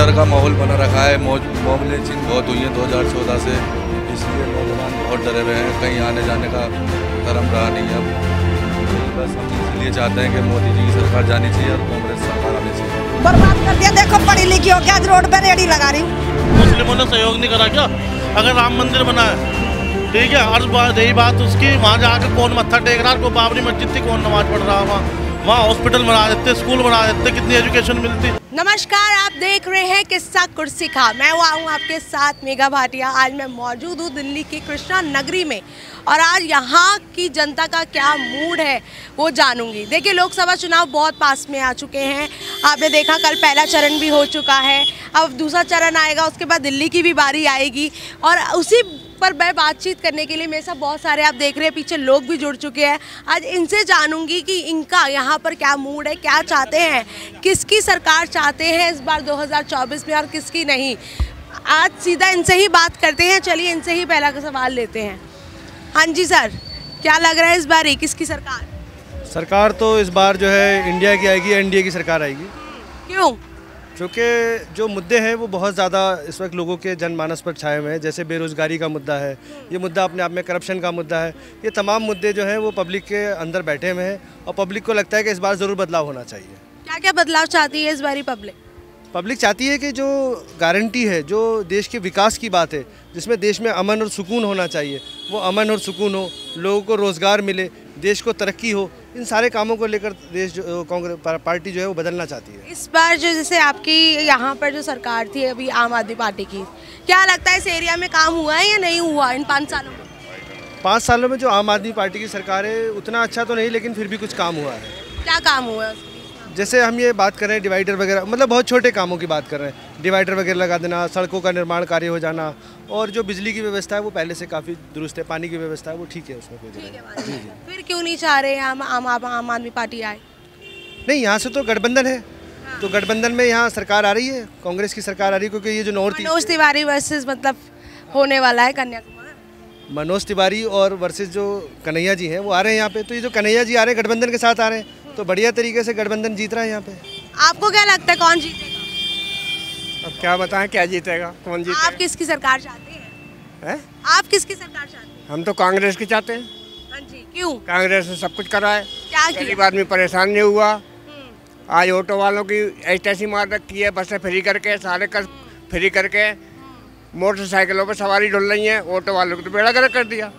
डर का माहौल बना रखा है। मौज मामले चिन्ह बहुत हुई हैं दो हज़ार चौदह से। इसलिए नौजवान बहुत डरे हुए हैं। कहीं आने जाने का धर्म रहा नहीं है अब। बस हम इसलिए चाहते हैं कि मोदी जी की सरकार जानी चाहिए और कांग्रेस सरकार आनी चाहिए। बर्बाद कर दिया। देखो पढ़ी लिखी हो क्या आज रोड पर रेडी लगा रही हूँ। मुस्लिमों ने सहयोग नहीं करा क्या? अगर राम मंदिर बना है ठीक है हर बात यही बात उसकी वहाँ जाकर कौन मत्था टेक रहा है? कोई बाबरी मस्जिद थी कौन नमाज़ पढ़ रहा है वहाँ? वहाँ हॉस्पिटल बना देते स्कूल बना देते, कितनी एजुकेशन मिलती। नमस्कार, आप देख रहे हैं किस्सा कुर्सी खा मैं हुआ हूँ आपके साथ मेघा भाटिया। आज मैं मौजूद हूँ दिल्ली की कृष्णा नगरी में। और आज यहाँ की जनता का क्या मूड है, वो जानूँगी। देखिए, लोकसभा चुनाव बहुत पास में आ चुके हैं। आपने देखा, कल पहला चरण भी हो चुका है। अब दूसरा चरण आएगा, उसके बाद दिल्ली की भी बारी आएगी। और उसी पर मैं बातचीत करने के लिए मेरे साथ बहुत सारे आप देख रहे हैं पीछे लोग भी जुड़ चुके हैं। आज इनसे जानूँगी कि इनका यहाँ पर क्या मूड है क्या चाहते हैं किसकी सरकार चाहते हैं इस बार 2024 में और किसकी नहीं। आज सीधा इनसे ही बात करते हैं चलिए इनसे ही पहला का सवाल लेते हैं। हाँ जी सर क्या लग रहा है इस बार किसकी सरकार? सरकार तो इस बार जो है इंडिया की आएगी एनडीए की सरकार आएगी। क्यों? क्योंकि जो मुद्दे हैं वो बहुत ज़्यादा इस वक्त लोगों के जनमानस पर छाए हुए हैं। जैसे बेरोज़गारी का मुद्दा है ये मुद्दा अपने आप में करप्शन का मुद्दा है। ये तमाम मुद्दे जो हैं वो पब्लिक के अंदर बैठे हुए हैं और पब्लिक को लगता है कि इस बार ज़रूर बदलाव होना चाहिए। क्या क्या बदलाव चाहती है इस बारी पब्लिक पब्लिक चाहती है कि जो गारंटी है जो देश के विकास की बात है जिसमें देश में अमन और सुकून होना चाहिए वो अमन और सुकून हो लोगों को रोज़गार मिले देश को तरक्की हो इन सारे कामों को लेकर देश जो कांग्रेस पार्टी जो है वो बदलना चाहती है। इस बार जो जैसे आपकी यहाँ पर जो सरकार थी अभी आम आदमी पार्टी की क्या लगता है इस एरिया में काम हुआ है या नहीं हुआ इन पाँच सालों में? पाँच सालों में जो आम आदमी पार्टी की सरकार है उतना अच्छा तो नहीं लेकिन फिर भी कुछ काम हुआ है। क्या काम हुआ है? जैसे हम ये बात कर रहे हैं डिवाइडर वगैरह मतलब बहुत छोटे कामों की बात कर रहे हैं। डिवाइडर वगैरह लगा देना सड़कों का निर्माण कार्य हो जाना और जो बिजली की व्यवस्था है वो पहले से काफ़ी दुरुस्त है पानी की व्यवस्था है वो ठीक है उसमें कोई दिक्कत नहीं। जी जी। फिर क्यों नहीं चाह रहे आम आम आम, आम आदमी पार्टी आए? नहीं यहाँ से तो गठबंधन है। तो गठबंधन में यहाँ सरकार आ रही है कांग्रेस की सरकार आ रही है क्योंकि ये जो नॉर्थ मनोज तिवारी वर्सेज मतलब होने वाला है कन्याकुमारी। मनोज तिवारी और वर्सेज जो कन्हैया जी हैं वो आ रहे हैं यहाँ पे। तो ये जो कन्हैया जी आ रहे हैं गठबंधन के साथ आ रहे हैं तो बढ़िया तरीके से गठबंधन जीत रहा है यहाँ पे। आपको क्या लगता है कौन जीतेगा? अब क्या बताएँ क्या जीतेगा? कौन आप किसकी सरकार चाहते हैं? है? आप किसकी सरकार चाहते हैं? हम तो कांग्रेस की चाहते हैं। हाँ जी क्यों? कांग्रेस ने सब कुछ करा है। क्या गरीब आदमी परेशान नहीं हुआ। आज ऑटो वालों की ऐसी मार रखी है बसें फ्री करके सारे कर फ्री करके मोटरसाइकिलों पर सवारी ढुल रही है ऑटो वालों को तो बेड़ा गर्क कर दिया।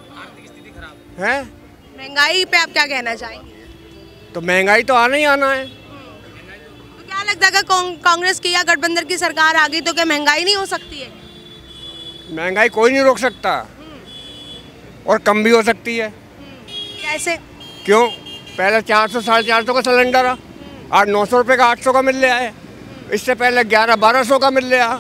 है? महँगाई पे आप क्या कहना चाहेंगे? तो महँगाई तो आना ही आना है। क्या लगता है कांग्रेस की या गठबंधन की सरकार आ गई तो क्या महँगाई नहीं हो सकती है? महँगाई कोई नहीं रोक सकता। और कम भी हो सकती है। कैसे क्यों पहले चार सौ साढ़े चार सौ का सिलेंडर है आज नौ सौ रुपये का आठ सौ का मिल रहा है इससे पहले ग्यारह बारह सौ का मिल रहा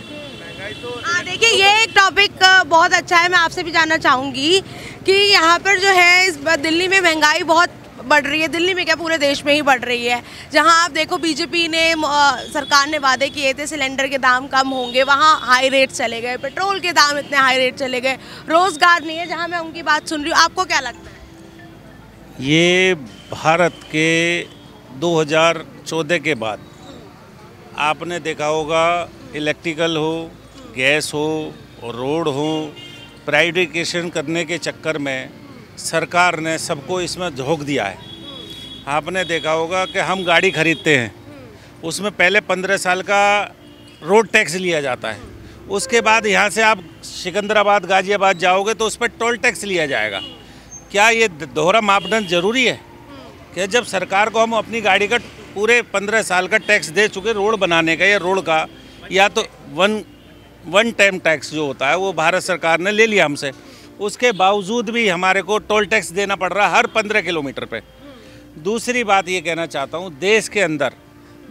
हाँ देखिए ये एक टॉपिक बहुत अच्छा है। मैं आपसे भी जानना चाहूँगी कि यहाँ पर जो है इस दिल्ली में महँगाई बहुत बढ़ रही है, दिल्ली में क्या पूरे देश में ही बढ़ रही है? जहाँ आप देखो बीजेपी ने सरकार ने वादे किए थे, सिलेंडर के दाम कम होंगे, वहाँ हाई रेट चले गए, पेट्रोल के दाम इतने हाई रेट चले गए, रोज़गार नहीं है, जहाँ मैं उनकी बात सुन रही हूँ, आपको क्या लगता है? ये भारत के 2014 के बाद, आपने देखा होगा इलेक्ट्रिकल हो गैस हो रोड हो प्राइवेटिकेशन करने के चक्कर में सरकार ने सबको इसमें झोंक दिया है। आपने देखा होगा कि हम गाड़ी खरीदते हैं। उसमें पहले पंद्रह साल का रोड टैक्स लिया जाता है। उसके बाद यहाँ से आप सिकंदराबाद, गाजियाबाद जाओगे तो उस पर टोल टैक्स लिया जाएगा। क्या ये दोहरा मापदंड ज़रूरी है? कि जब सरकार को हम अपनी गाड़ी का पूरे पंद्रह साल का टैक्स दे चुके रोड बनाने का या रोड का, या तो वन वन टाइम टैक्स जो होता है वो भारत सरकार ने ले लिया हमसे। उसके बावजूद भी हमारे को टोल टैक्स देना पड़ रहा है हर पंद्रह किलोमीटर पे। दूसरी बात ये कहना चाहता हूँ, देश के अंदर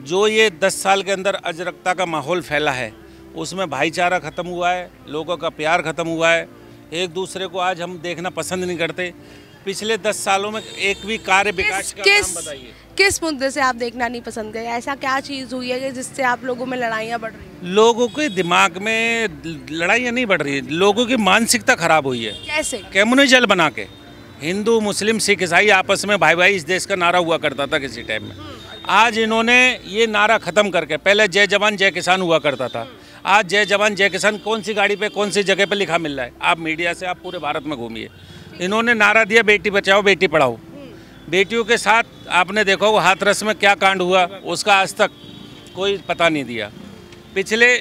जो ये दस साल के अंदर अजरकता का माहौल फैला है, उसमें भाईचारा ख़त्म हुआ है, लोगों का प्यार ख़त्म हुआ है, एक दूसरे को आज हम देखना पसंद नहीं करते। पिछले दस सालों में एक भी कार्य विकास किस का किस बताइए। किस मुद्दे से आप देखना नहीं पसंद करे ऐसा क्या चीज़ हुई है कि जिससे आप लोगों में लड़ाइयाँ बढ़ रही हैं? लोगों के दिमाग में लड़ाइयाँ नहीं बढ़ रही है लोगों की मानसिकता खराब हुई है। कैसे? कम्युनिजल बना के। हिंदू मुस्लिम सिख ईसाई आपस में भाई भाई इस देश का नारा हुआ करता था किसी टाइम में। आज इन्होंने ये नारा ख़त्म करके पहले जय जवान जय किसान हुआ करता था। आज जय जवान जय किसान कौन सी गाड़ी पे कौन सी जगह पे लिखा मिल रहा है? आप मीडिया से आप पूरे भारत में घूमिए। इन्होंने नारा दिया, बेटी बचाओ, बेटी पढ़ाओ। बेटियों के साथ आपने देखा वो हाथरस में क्या कांड हुआ, उसका आज तक कोई पता नहीं दिया। पिछले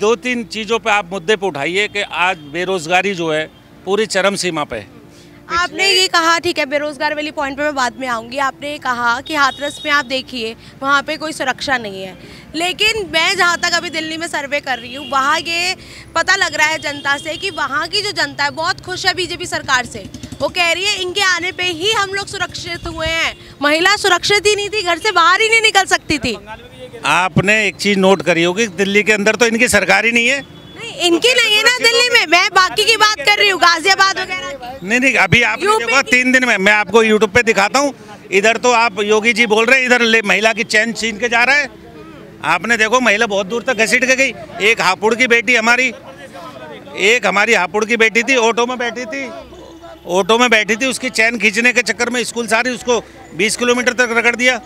दो तीन चीज़ों पे आप मुद्दे पे उठाइए कि आज बेरोजगारी जो है, पूरी चरम सीमा पे है। आपने ये कहा ठीक है बेरोजगार वाली पॉइंट पे मैं बाद में आऊँगी। आपने ये कहा कि हाथरस में आप देखिए वहाँ पे कोई सुरक्षा नहीं है। लेकिन मैं जहाँ तक अभी दिल्ली में सर्वे कर रही हूँ वहाँ ये पता लग रहा है जनता से कि वहाँ की जो जनता है बहुत खुश है बीजेपी सरकार से। वो कह रही है इनके आने पे ही हम लोग सुरक्षित हुए हैं। महिला सुरक्षित ही नहीं थी घर से बाहर ही नहीं निकल सकती थी। आपने एक चीज़ नोट करी होगी दिल्ली के अंदर तो इनकी सरकार ही नहीं है। इनकी नहीं है ना दिल्ली में मैं बाकी की बात कर रही हूँ गाजियाबाद वगैरह नहीं नहीं अभी यूपी देखो तीन दिन में मैं आपको यूट्यूब पे दिखाता हूँ। इधर तो आप योगी जी बोल रहे हैं इधर महिला की चैन छीन के जा रहा है। आपने देखो महिला बहुत दूर तक घसीट के गई। एक हापुड़ की बेटी हमारी एक हमारी हापुड़ की बेटी थी ऑटो में बैठी थी। ऑटो में बैठी थी उसकी चैन खींचने के चक्कर में स्कूल सारी उसको 20 किलोमीटर तक रगड़ दिया।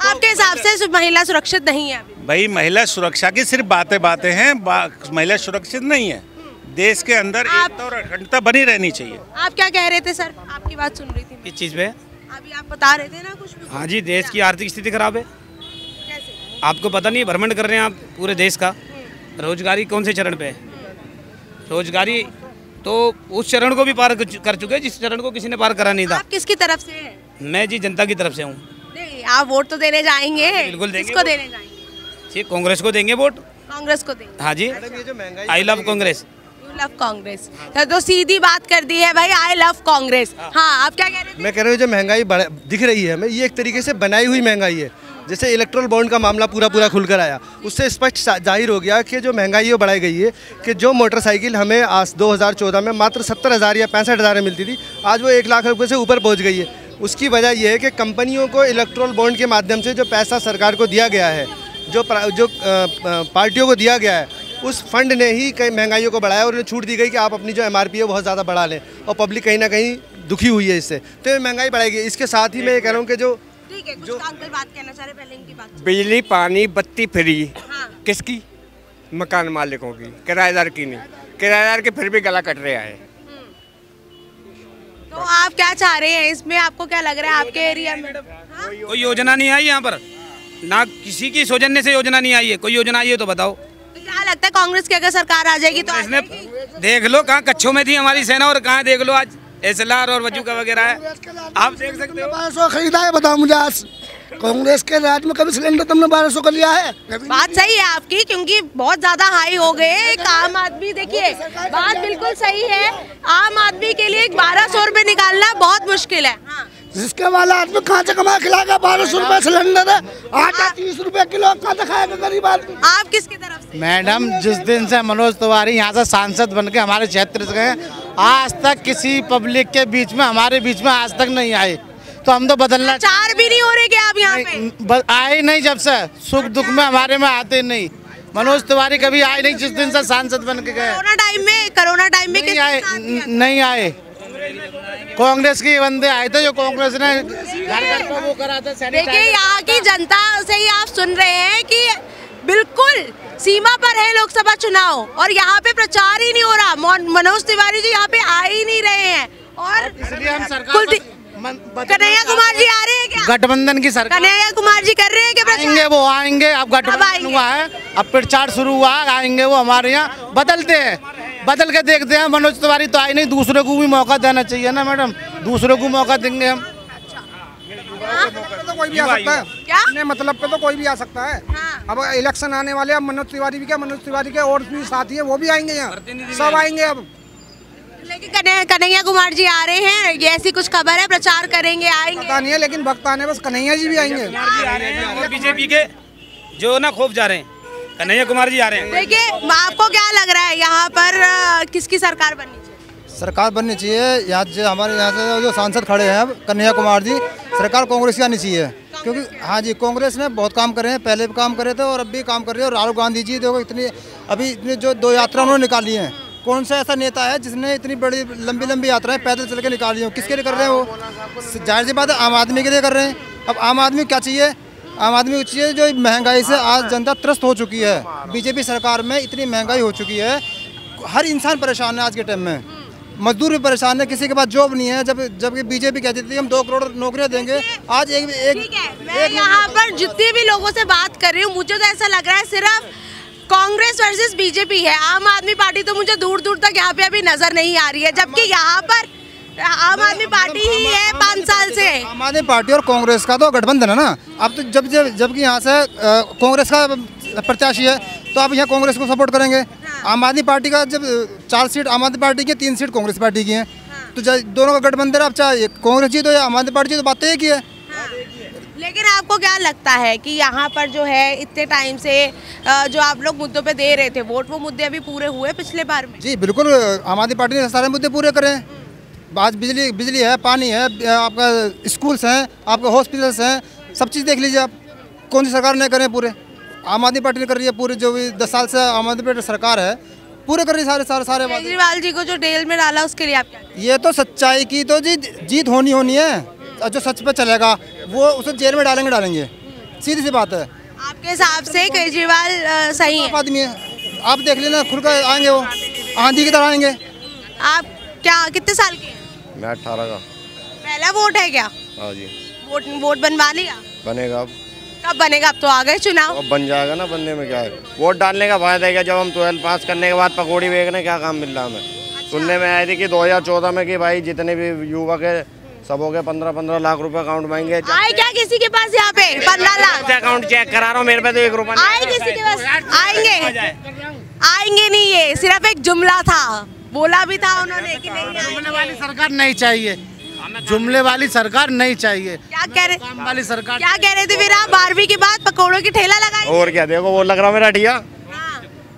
आपके हिसाब से महिला सुरक्षित नहीं है भाई महिला सुरक्षा की सिर्फ़ बातें बातें हैं बा, महिला सुरक्षित नहीं है। देश के अंदर आप- एकता और अखंडता बनी रहनी चाहिए। आप क्या कह रहे थे सर? आपकी बात सुन रही थी किस चीज़ पे? अभी आप बता रहे थे ना कुछ भी। हाँ जी देश की आर्थिक स्थिति खराब है। कैसे? आपको पता नहीं भ्रमण कर रहे हैं आप पूरे देश का। रोजगारी कौन से चरण पे है? रोजगारी तो उस चरण को भी पार कर कर चुके हैं जिस चरण को किसी ने पार करा नहीं था। आप किसकी तरफ़ से हैं? मैं जी जनता की तरफ़ से हूँ। नहीं आप वोट तो देने जाएँगे। बिल्कुल देंगे किसको देने जाएँगे? ठीक कांग्रेस को देंगे वोट? कांग्रेस को देंगे। हाँ जी। जो महँगाई I love Congress. Love Congress. तो सीधी बात कर दी है भाई आई लव कांग्रेस। हाँ। आप क्या कह रहे थे? मैं कह रहा हूँ जो महँगाई दिख रही है हमें ये एक तरीके से बनाई हुई महँगाई है। जैसे इलेक्ट्रल बॉन्ड का मामला पूरा पूरा खुलकर आया। उससे स्पष्ट ज़ाहिर हो गया कि जो महँगाई वो बढ़ाई गई है कि जो मोटरसाइकिल हमें आज 2014 में मात्र सत्तर हज़ार या पैंसठ हज़ार में मिलती थी आज वो एक लाख रुपए से ऊपर पहुँच गई है। उसकी वजह यह है कि कंपनियों को इलेक्ट्रोल बॉन्ड के माध्यम से जो पैसा सरकार को दिया गया है जो प्रा- जो पार्टियों को दिया गया है उस फंड ने ही कई महंगाइयों को बढ़ाया और उन्हें छूट दी गई कि आप अपनी जो एमआरपी है बहुत ज़्यादा बढ़ा लें और पब्लिक कहीं ना कहीं दुखी हुई है इससे। तो ये महँगाई बढ़ाएगी। इसके साथ ही मैं ये कह रहा हूँ कि जो अंकल बात कहना चाह रहे पहले इनकी बात बिजली पानी बत्ती फ्री। हाँ। किसकी? मकान मालिकों की। किराएदार की नहीं। किराएदार के फिर भी गला कट रहा है। तो आप क्या चाह रहे हैं? इसमें आपको क्या लग रहा है? आपके एरिया में हाँ? कोई योजना नहीं आई यहाँ पर। ना किसी की सौजन्य से योजना नहीं आई है। कोई योजना आई है तो बताओ। तो क्या लगता है कांग्रेस की अगर सरकार आ जाएगी तो इसमें इसने देख लो कहाँ कच्छों में थी हमारी सेना और कहाँ देख लो आज। एसएलआर और वज़ू का वगैरह है। आप देख सकते हो। खरीदा है बताओ मुझे आज। कांग्रेस के राज में कभी सिलेंडर तुमने बारह सौ का लिया है? बात सही है आपकी क्योंकि बहुत ज़्यादा हाई हो गए। एक आम आदमी देखिए बात बिल्कुल सही है। आम आदमी के लिए बारह सौ रूपए निकालना बहुत मुश्किल है। हाँ। जिसके वाला आदमी कहाँ से कमा खिलाएगा बारह सौ रुपए सिलेंडर है आटा तीस रुपए किलो कहाँ से खाएगा गरीब आदमी। आप किसकी तरफ़ से? मैडम जिस दिन से मनोज तिवारी यहाँ से सांसद बन के हमारे क्षेत्र से गए आज तक किसी पब्लिक के बीच में हमारे बीच में आज तक नहीं आए। तो हम तो बदलना चार भी नहीं हो रहे क्या आप यहाँ पे? आए नहीं जब से। सुख दुख में हमारे में आते नहीं। मनोज तिवारी कभी आए नहीं जिस दिन से सांसद बन के गए। कोरोना टाइम में कोरोना टाइम में नहीं आए नहीं आए। कांग्रेस के बंदे आए थे जो कांग्रेस ने घर घर पे वो करा था देखिए यहाँ की जनता से ही आप सुन रहे हैं कि बिल्कुल सीमा पर है लोकसभा चुनाव और यहाँ पे प्रचार ही नहीं हो रहा। मनोज तिवारी जी यहाँ पे आ ही नहीं रहे हैं। और इसलिए हम सरकार कन्हैया कुमार जी आ रहे हैं क्या? गठबंधन की सरकार कन्हैया कुमार जी कर रहे हैं क्या आएँगे वो आएँगे। अब गठबंधन हुआ है अब प्रचार शुरू हुआ है आएँगे वो हमारे यहाँ। बदलते हैं बदल के देखते हैं। मनोज तिवारी तो आए नहीं दूसरे को भी मौका देना चाहिए ना मैडम। दूसरों को मौका देंगे हम। तो कोई भी आ सकता है। क्या? अपने मतलब पे तो कोई भी आ सकता है। हाँ। अब इलेक्शन आने वाले अब मनोज तिवारी भी क्या? मनोज तिवारी के और भी साथी है वो भी आएँगे यहाँ। सब आएँगे अब। लेकिन कन्हैया कन्हैया कुमार जी आ रहे हैं। ये ऐसी कुछ खबर है? प्रचार करेंगे आएँगे? पता नहीं है लेकिन वक्त आने बस कन्हैया जी भी आएँगे। बीजेपी के जो ना खूब जा रहे हैं। कन्हैया कुमार जी आ रहे हैं। देखिए आपको क्या लग रहा है यहाँ पर किसकी सरकार बननी चाहिए? सरकार बननी चाहिए यहाँ जो हमारे यहाँ से जो सांसद खड़े हैं अब कन्हैया कुमार जी सरकार कांग्रेस की आनी चाहिए। क्योंकि हाँ जी कांग्रेस ने बहुत काम करे हैं पहले भी काम करे थे और अब भी काम कर रहे हैं और राहुल गांधी जी देखो इतनी अभी इतनी जो दो यात्रा उन्होंने निकाली हैं कौन सा ऐसा नेता है जिसने इतनी बड़ी लंबी लंबी यात्राएँ पैदल चल के निकाली हो? किसके लिए कर रहे हैं वो? ज़ाहिर सी बात है आम आदमी के लिए कर रहे हैं। अब आम आदमी क्या चाहिए? आम आदमी को चाहिए जो महँगाई से आज जनता त्रस्त हो चुकी है। बीजेपी सरकार में इतनी महँगाई हो चुकी है। हर इंसान परेशान है आज के टाइम में। मजदूर भी परेशान है किसी के पास जॉब नहीं है। जब जबकि बीजेपी कहती थी हम दो करोड़ नौकरियाँ देंगे। आज एक एक मैं यहाँ पर जितने भी लोगों से बात कर रही हूँ मुझे तो ऐसा लग रहा है सिर्फ़ कांग्रेस वर्सेस बीजेपी है। आम आदमी पार्टी तो मुझे दूर दूर तक यहाँ पे अभी नज़र नहीं आ रही है जबकि यहाँ पर आम आदमी पार्टी ही है पाँच साल से। आम आदमी पार्टी और कांग्रेस का तो गठबंधन है ना। अब तो जब जब जबकि यहाँ से कांग्रेस का प्रत्याशी है तो आप यहाँ कांग्रेस को सपोर्ट करेंगे। आम आदमी पार्टी का जब चार सीट आम आदमी पार्टी की तीन सीट कांग्रेस पार्टी की है। तो जब दोनों का गठबंधन है, अब चाहे कांग्रेस जीतो या आम आदमी पार्टी जीतो बात तो एक ही है। लेकिन आपको क्या लगता है कि यहाँ पर जो है इतने टाइम से जो आप लोग मुद्दों पे दे रहे थे वोट वो मुद्दे अभी पूरे हुए पिछले बार में? जी बिल्कुल आम आदमी पार्टी ने सारे मुद्दे पूरे करे हैं। आज बिजली बिजली है पानी है आपका स्कूल्स हैं आपके हॉस्पिटल्स हैं सब चीज़ देख लीजिए आप। कौन सी सरकार ने करे पूरे? आम आदमी पार्टी ने कर रही है पूरे जो भी दस साल से आम आदमी पार्टी सरकार है पूरे कर रही है सारे सारे सारे केजरीवाल जी को जो जेल में डाला उसके लिए आप ये तो सच्चाई की तो जी जीत होनी होनी है। जो सच पर चलेगा वो उसे जेल में डालेंगे डालेंगे। सीधी सी बात है। आपके हिसाब से केजरीवाल सही है? आदमी है। आप देख लेना खुल कर आएँगे वो। आंधी की तरह आएँगे। आप क्या कितने साल के मैं अट्ठारह का। पहला वोट है क्या? हाँ जी। वोट वोट बनवा लिया? बनेगा अब। कब बनेगा? अब तो आ गए चुनाव। अब बन जाएगा ना बनने में क्या है। वोट डालने का फ़ायदा है क्या? जब हम ट्वेल्थ पास करने के बाद पकौड़ी बेचने क्या काम मिल रहा हमें? सुनने में आया थी कि 2014 में कि भाई जितने भी युवक है सबों के पंद्रह पंद्रह लाख रुपए अकाउंट मांगे आए क्या किसी के पास यहाँ पे? पंद्रह लाख। अकाउंट चेक करा रहा हूँ मेरे पे तो एक रुपया आए किसी के पास? आएँगे। आएँगे नहीं ये सिर्फ़ एक जुमला था। बोला भी था उन्होंने कि नहीं जुमले वाली सरकार नहीं चाहिए। जुमले वाली सरकार नहीं चाहिए। क्या कह रहे काम वाली सरकार क्या कह रहे थे फिर आप बारहवीं के बाद पकौड़ों की ठेला लगाई और क्या देखो वो लग रहा मेरा ठिया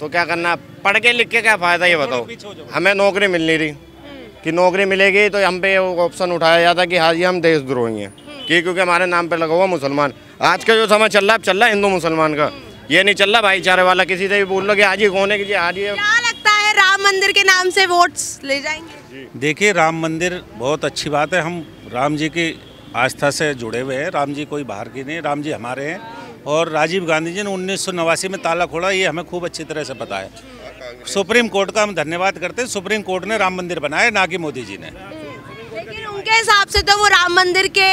तो क्या करना पढ़ के लिख के क्या फ़ायदा ये बताओ। हमें नौकरी मिल नहीं रही। कि नौकरी मिलेगी तो हम पे ऑप्शन उठाया जाता कि हाँ जी हम देशद्रोही हैं। कि क्योंकि हमारे नाम पे लगा हुआ मुसलमान। आज का जो समय चल रहा है चल रहा है हिंदू मुसलमान का। ये नहीं चल रहा भाईचारे वाला किसी से भी बोल लो कि आज ही कौन है कि जी आज ही क्या लगता है राम मंदिर के नाम से वोट्स ले जाएँगे? देखिए राम मंदिर बहुत अच्छी बात है। हम राम जी की आस्था से जुड़े हुए हैं। राम जी कोई बाहर की नहीं राम जी हमारे हैं। और राजीव गांधी जी ने उन्नीस सौ नवासी में ताला खोला ये हमें खूब अच्छी तरह से पता है। सुप्रीम कोर्ट का हम धन्यवाद करते हैं। सुप्रीम कोर्ट ने राम मंदिर बनाया ना कि मोदी जी ने। लेकिन उनके हिसाब से तो वो राम मंदिर के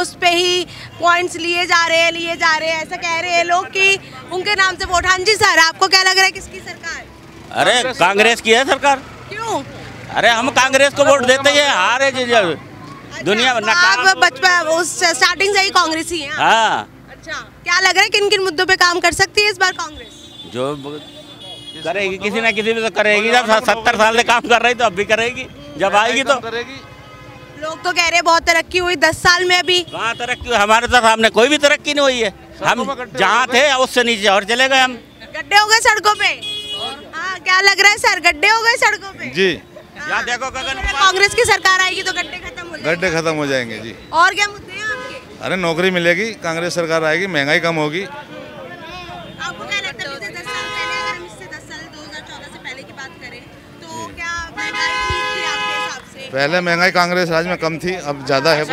उस पे ही पॉइंट्स लिए जा रहे हैं लिए जा रहे हैं। ऐसा कह रहे हैं लोग कि उनके नाम से वोट। हाँ जी सर आपको क्या लग रहा है किसकी सरकार? अरे कांग्रेस की है सरकार। क्यों? अरे हम कांग्रेस को वोट देते हैं। हारे जी जब दुनिया में आप बचपन उस स्टार्टिंग से ही कांग्रेस ही हैं हाँ। अच्छा क्या लग रहा है किन किन मुद्दों पे काम कर सकती है इस बार कांग्रेस? जो करेगी किसी ना किसी में तो करेगी। जब सत्तर साल से काम कर रही तो अब भी करेगी। जब आएगी तो करेगी। लोग तो कह रहे हैं बहुत तरक्की हुई दस साल में अभी। कहाँ तरक्की हुई? हमारे तो सामने कोई भी तरक्की नहीं हुई है। हम जहाँ थे उससे नीचे और चले गए हम। गड्ढे हो गए सड़कों पे? हाँ क्या लग रहा है सर? गड्ढे हो गए सड़कों पे? जी। यहाँ देखो कांग्रेस की सरकार आएगी तो गड्ढे खत्म हो गड्ढे खत्म हो जाएँगे जी। और क्या मुद्दे हैं आपके? अरे नौकरी मिलेगी कांग्रेस सरकार आएगी महँगाई कम होगी। पहले महँगाई कांग्रेस राज में कम थी अब ज़्यादा है।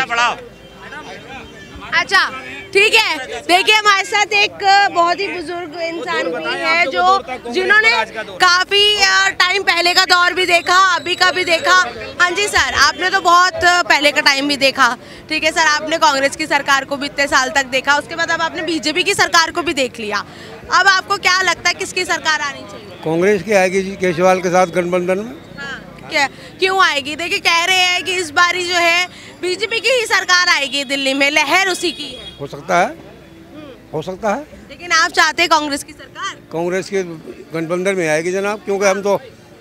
अच्छा ठीक है। देखिए हमारे साथ एक बहुत ही बुज़ुर्ग इंसान भी है जो जिन्होंने काफ़ी टाइम पहले का दौर भी देखा अभी का भी देखा। हाँ जी सर आपने तो बहुत पहले का टाइम भी देखा। ठीक है सर आपने कांग्रेस की सरकार को भी इतने साल तक देखा उसके बाद अब आपने बीजेपी की सरकार को भी देख लिया। अब आपको क्या लगता है किसकी सरकार आनी चाहिए? कांग्रेस की आएगी जी केजरीवाल के साथ गठबंधन में। क्या क्यों आएगी? देखिए कह रहे हैं कि इस बारी जो है बीजेपी की ही सरकार आएगी दिल्ली में लहर उसी की है। हो सकता है। हो सकता है। लेकिन आप चाहते हैं कांग्रेस की सरकार? कांग्रेस के गठबंधन में आएगी जनाब क्योंकि हम तो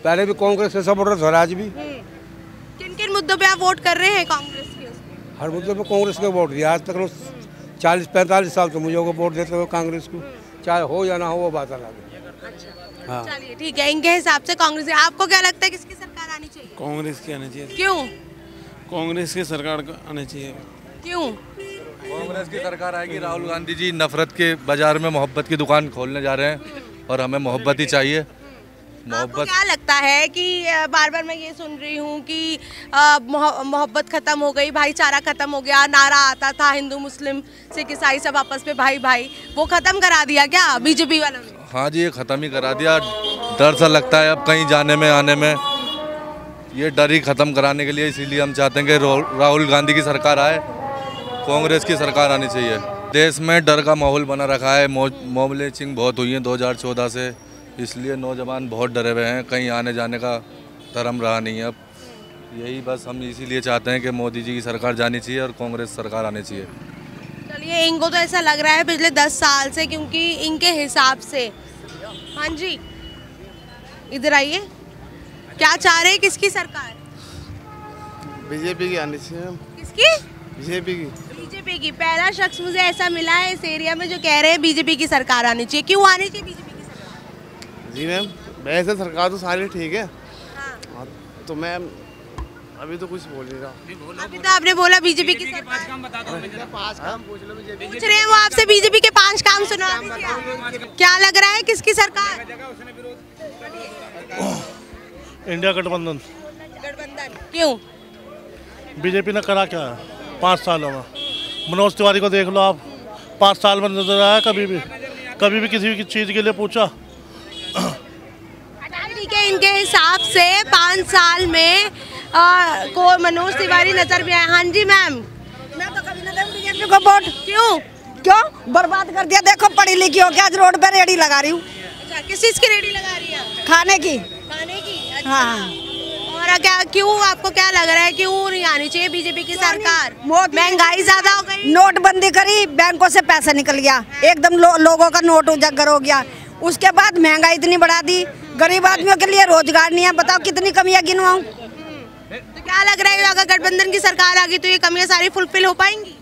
पहले भी कांग्रेस के सपोर्टर थे आज भी। किन किन मुद्दों पे आप वोट कर रहे हैं कांग्रेस के? हर मुद्दे पर कांग्रेस को वोट। दिया आज तक चालीस पैंतालीस साल से मुझे वोट देते हुए कांग्रेस को चाहे हो या ना हो वो बात अलग है। हाँ। चलिए ठीक है इनके हिसाब से कांग्रेस आपको क्या लगता है किसकी सरकार आनी चाहिए? कांग्रेस की आनी चाहिए। क्यों? कांग्रेस की सरकार को आनी चाहिए। क्यों? कांग्रेस की सरकार आएगी राहुल गांधी जी नफरत के बाज़ार में मोहब्बत की दुकान खोलने जा रहे हैं और हमें मोहब्बत ही चाहिए। मोहब्बत क्या लगता है कि बार बार मैं ये सुन रही हूँ कि मोह- मोहब्बत खत्म हो गई भाईचारा खत्म हो गया नारा आता था हिंदू मुस्लिम सिख ईसाई सब आपस में भाई भाई वो खत्म करा दिया क्या बीजेपी वालों ने? हाँ जी ये ख़त्म ही करा दिया। डर सा लगता है अब कहीं जाने में आने में। ये डर ही ख़त्म कराने के लिए इसीलिए हम चाहते हैं कि राहुल गांधी की सरकार आए, कांग्रेस की सरकार आनी चाहिए। देश में डर का माहौल बना रखा है। मॉब लिंचिंग बहुत हुई है 2014 से, इसलिए नौजवान बहुत डरे हुए हैं। कहीं आने जाने का धर्म रहा नहीं है। अब यही बस हम इसीलिए चाहते हैं कि मोदी जी की सरकार जानी चाहिए और कांग्रेस सरकार आनी चाहिए। चलिए, इनको तो ऐसा लग रहा है पिछले दस साल से, क्योंकि इनके हिसाब से। हाँ जी, इधर आइए। क्या चाह रहे हैं किसकी सरकार? बीजेपी की आनी चाहिए। किसकी? बीजेपी की। बीजेपी की। पहला शख्स मुझे ऐसा मिला है इस एरिया में जो कह रहे हैं बीजेपी की सरकार आनी चाहिए। क्यों आनी चाहिए बीजेपी की सरकार? जी मैम वैसे सरकार तो सारी ठीक है। हाँ, तो मैम अभी तो कुछ बोल नहीं रहा। अभी तो आपने बोला बीजेपी की सरकार। पूछ रहे हैं वो आपसे बीजेपी के पाँच काम सुना क्या लग रहा है किसकी सरकार? इंडिया गठबंधन। गठबंधन। क्यों? बीजेपी ने करा क्या? है पाँच सालों में। मनोज तिवारी को देख लो आप। पाँच साल में नज़र आया कभी भी कभी भी किसी भी चीज़ के लिए पूछा। ठीक है इनके हिसाब से पाँच साल में आ, को मनोज तिवारी नज़र में आए। हाँ जी मैम। बीजेपी को वोट। क्यों? क्यों? बर्बाद कर दिया। देखो पढ़ी लिखी हो के आज रोड पे रेडी लगा रही हूँ। अच्छा किस चीज़ की रेडी लगा रही है? खाने की। खाने की अच्छा। हाँ। और क्या क्यों आपको क्या लग रहा है क्यों नहीं आनी चाहिए बीजेपी की सरकार? महँगाई ज़्यादा हो गई। नोटबंदी करी बैंकों से पैसा निकल गया। एकदम लो, लोगों का नोट उजागर हो गया। उसके बाद महँगाई इतनी बढ़ा दी। गरीब आदमियों के लिए रोज़गार नहीं है। बताओ कितनी कमियाँ गिनवाऊं? तो क्या लग रहा है अगर गठबंधन की सरकार आ गई तो ये कमियाँ सारी फुलफिल हो पाएँगी?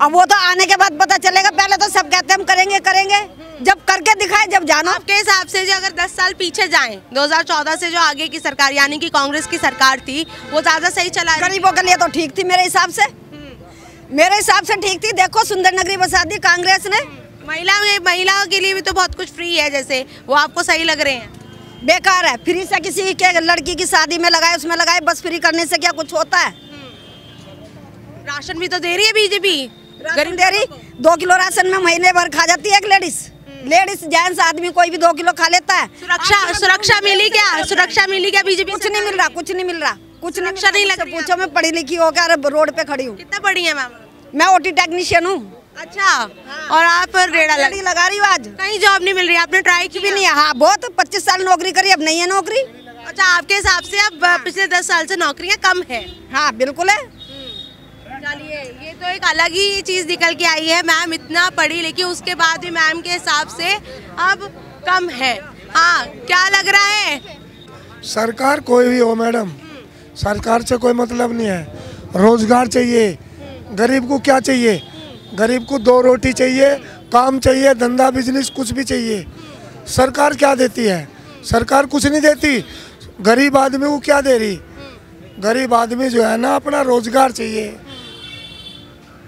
अब वो तो आने के बाद पता चलेगा पहले तो सब कहते हम करेंगे करेंगे। जब करके दिखाए जब जाना। आपके हिसाब से जो अगर 10 साल पीछे जाएँ 2014 से जो आगे की सरकार यानी कि कांग्रेस की सरकार थी वो ज़्यादा सही चला गरीबों के लिए तो ठीक थी मेरे हिसाब से। मेरे हिसाब से ठीक थी। देखो सुंदर नगरी बसा दी कांग्रेस ने। महिला महिलाओं के लिए भी तो बहुत कुछ फ्री है जैसे। वो आपको सही लग रहे हैं। बेकार है। फ्री से किसी के लड़की की शादी में लगाए उसमें लगाए बस फ्री करने से क्या कुछ होता है? राशन भी तो दे रही है बीजेपी गरीब रही दो किलो राशन में महीने भर खा जाती है एक लेडीज़। लेडीज़ जेंट्स आदमी कोई भी दो किलो खा लेता है। सुरक्षा सुरक्षा मिली क्या? सुरक्षा मिली क्या बीजेपी कुछ नहीं मिल रहा कुछ नहीं मिल रहा। कुछ सुरक्षा नहीं लग रही पूछो मैं पढ़ी लिखी हो होकर रोड पे खड़ी हूँ। कितना पढ़ी है मैम? मैं ओटी टेक्नीशियन हूँ। अच्छा और आप रेड़ा लग लगा रही हूँ आज। कहीं जॉब नहीं मिल रही आपने ट्राई की भी नहीं है? हाँ। बहुत पच्चीस साल नौकरी करी अब नहीं है नौकरी। अच्छा आपके हिसाब से अब पिछले दस साल से नौकरियाँ कम है। हाँ बिल्कुल है। ये तो एक अलग ही चीज़ निकल के आई है। मैम इतना पढ़ी लेकिन उसके बाद भी मैम के हिसाब से अब कम है। हाँ क्या लग रहा है? सरकार कोई भी हो, मैडम, सरकार से कोई मतलब नहीं है। रोज़गार चाहिए। गरीब को क्या चाहिए? गरीब को दो रोटी चाहिए, काम चाहिए, धंधा बिज़नेस कुछ भी चाहिए। सरकार क्या देती है? सरकार कुछ नहीं देती। गरीब आदमी को क्या दे रही? गरीब आदमी जो है ना, अपना रोज़गार चाहिए।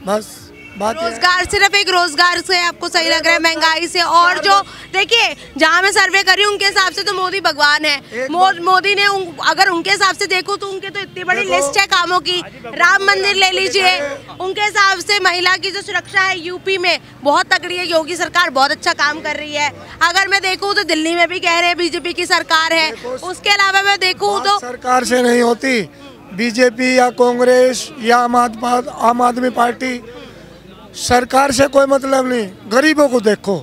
बस बात रोज़गार सिर्फ़ एक रोज़गार से आपको सही लग रहा है महँगाई से। और जो देखिए जहाँ मैं सर्वे करी उनके हिसाब से तो मोदी भगवान है। मो, मोदी ने उन, अगर उनके हिसाब से देखो तो उनके तो इतनी बड़ी लिस्ट है कामों की। राम मंदिर ले लीजिए। उनके हिसाब से महिला की जो सुरक्षा है यूपी में बहुत तगड़ी है। योगी सरकार बहुत अच्छा काम कर रही है। अगर मैं देखूँ तो दिल्ली में भी कह रहे हैं बीजेपी की सरकार है। उसके अलावा मैं देखूँ तो सरकार से नहीं होती। बीजेपी या कांग्रेस या आम आदमी आम आदमी पार्टी सरकार से कोई मतलब नहीं। गरीबों को देखो।